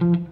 Musik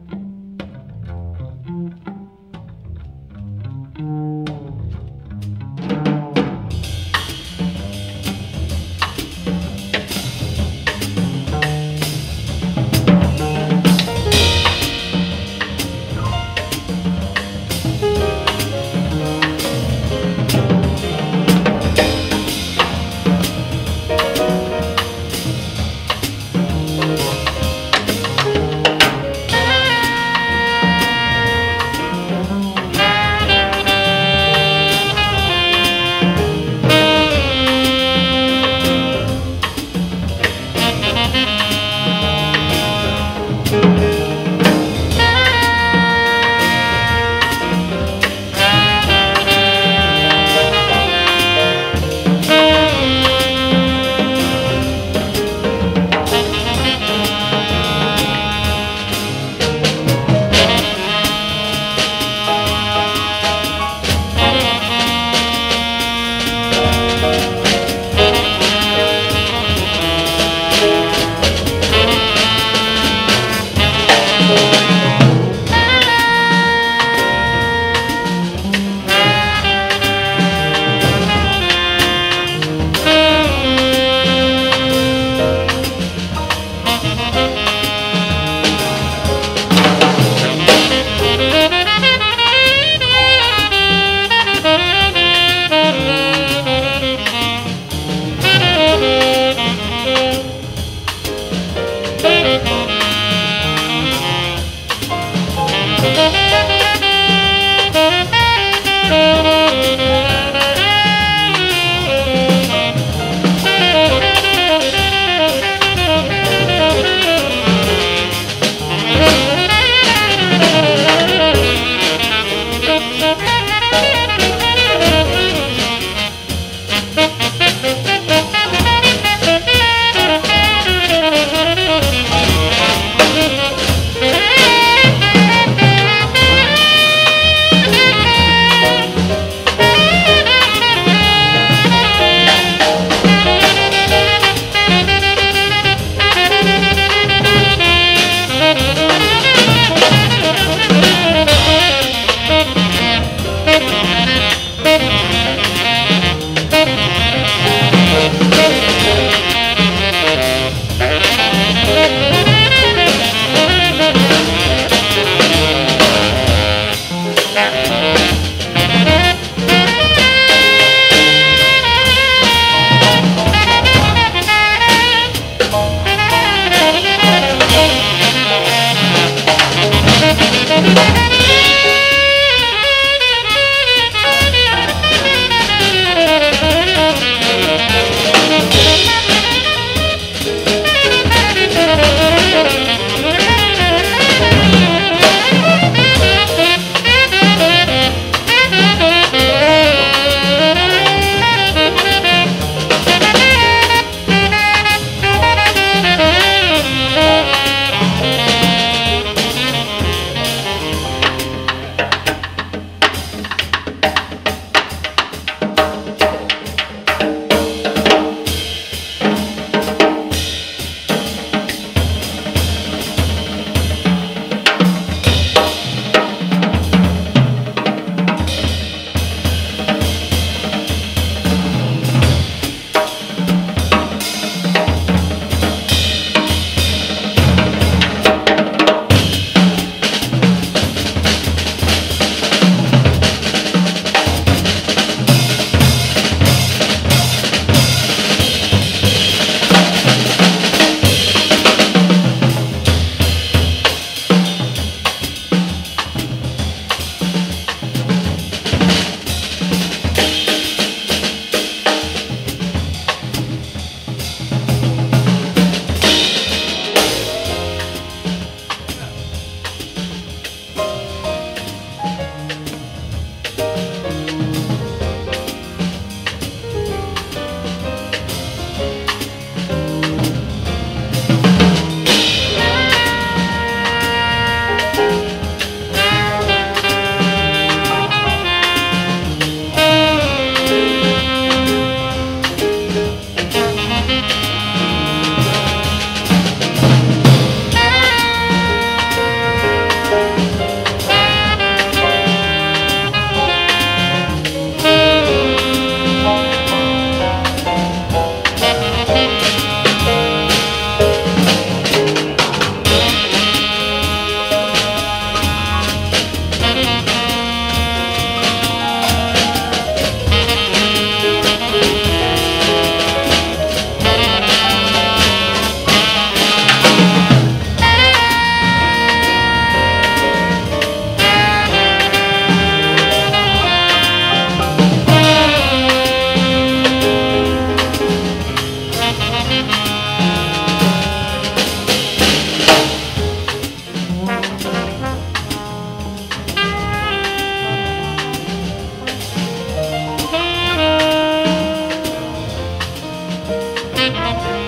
Musik